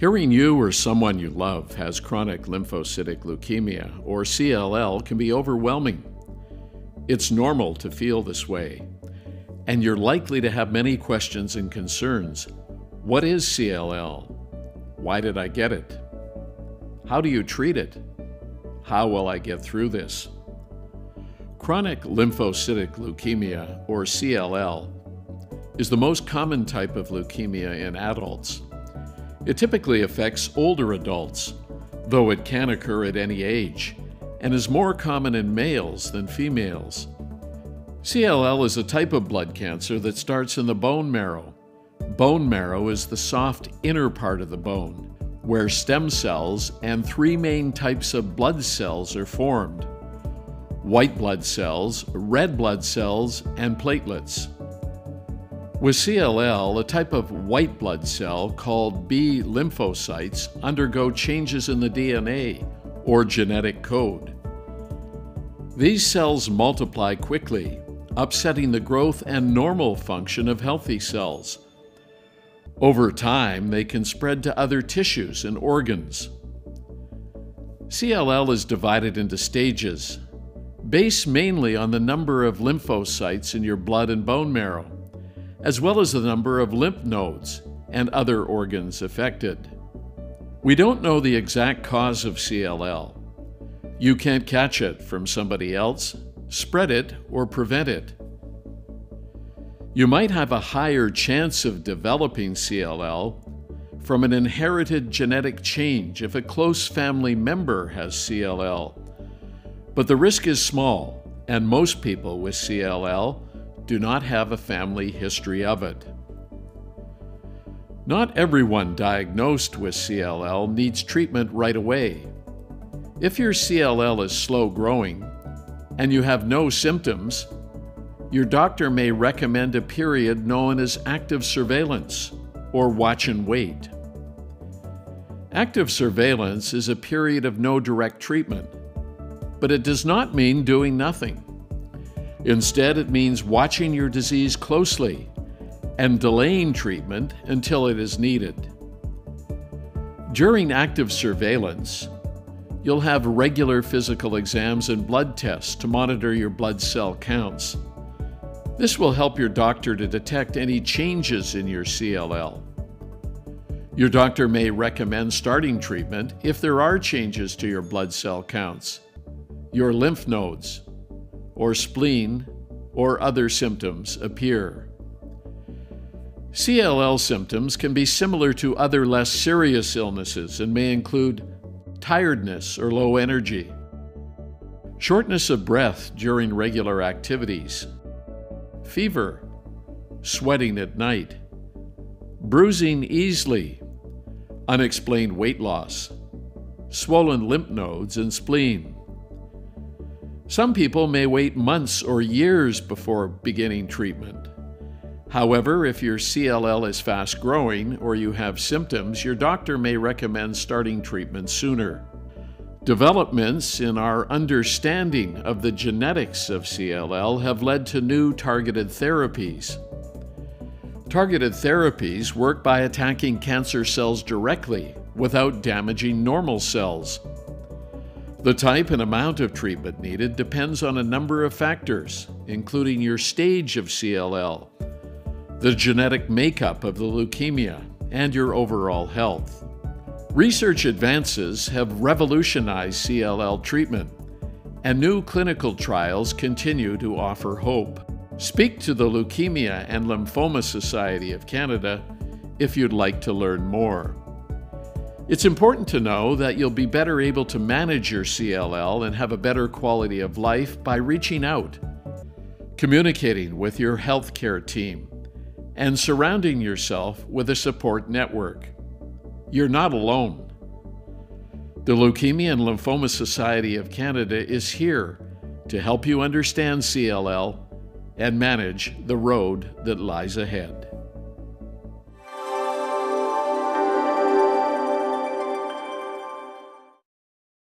Hearing you or someone you love has chronic lymphocytic leukemia, or CLL, can be overwhelming. It's normal to feel this way, and you're likely to have many questions and concerns. What is CLL? Why did I get it? How do you treat it? How will I get through this? Chronic lymphocytic leukemia, or CLL, is the most common type of leukemia in adults. It typically affects older adults, though it can occur at any age, and is more common in males than females. CLL is a type of blood cancer that starts in the bone marrow. Bone marrow is the soft inner part of the bone, where stem cells and three main types of blood cells are formed white blood cells, red blood cells, and platelets. With CLL, a type of white blood cell called B lymphocytes undergo changes in the DNA, or genetic code. These cells multiply quickly, upsetting the growth and normal function of healthy cells. Over time, they can spread to other tissues and organs. CLL is divided into stages, based mainly on the number of lymphocytes in your blood and bone marrow as well as the number of lymph nodes and other organs affected. We don't know the exact cause of CLL. You can't catch it from somebody else, spread it, or prevent it. You might have a higher chance of developing CLL from an inherited genetic change if a close family member has CLL. But the risk is small, and most people with CLL do not have a family history of it. Not everyone diagnosed with CLL needs treatment right away. If your CLL is slow growing and you have no symptoms, your doctor may recommend a period known as active surveillance or watch and wait. Active surveillance is a period of no direct treatment, but it does not mean doing nothing. Instead, it means watching your disease closely and delaying treatment until it is needed. During active surveillance, you'll have regular physical exams and blood tests to monitor your blood cell counts. This will help your doctor to detect any changes in your CLL. Your doctor may recommend starting treatment if there are changes to your blood cell counts, your lymph nodes, or spleen or other symptoms appear. CLL symptoms can be similar to other less serious illnesses and may include tiredness or low energy, shortness of breath during regular activities, fever, sweating at night, bruising easily, unexplained weight loss, swollen lymph nodes and spleen. Some people may wait months or years before beginning treatment. However, if your CLL is fast growing or you have symptoms, your doctor may recommend starting treatment sooner. Developments in our understanding of the genetics of CLL have led to new targeted therapies. Targeted therapies work by attacking cancer cells directly without damaging normal cells. The type and amount of treatment needed depends on a number of factors, including your stage of CLL, the genetic makeup of the leukemia, and your overall health. Research advances have revolutionized CLL treatment, and new clinical trials continue to offer hope. Speak to the Leukemia and Lymphoma Society of Canada if you'd like to learn more. It's important to know that you'll be better able to manage your CLL and have a better quality of life by reaching out, communicating with your healthcare team, and surrounding yourself with a support network. You're not alone. The Leukemia and Lymphoma Society of Canada is here to help you understand CLL and manage the road that lies ahead.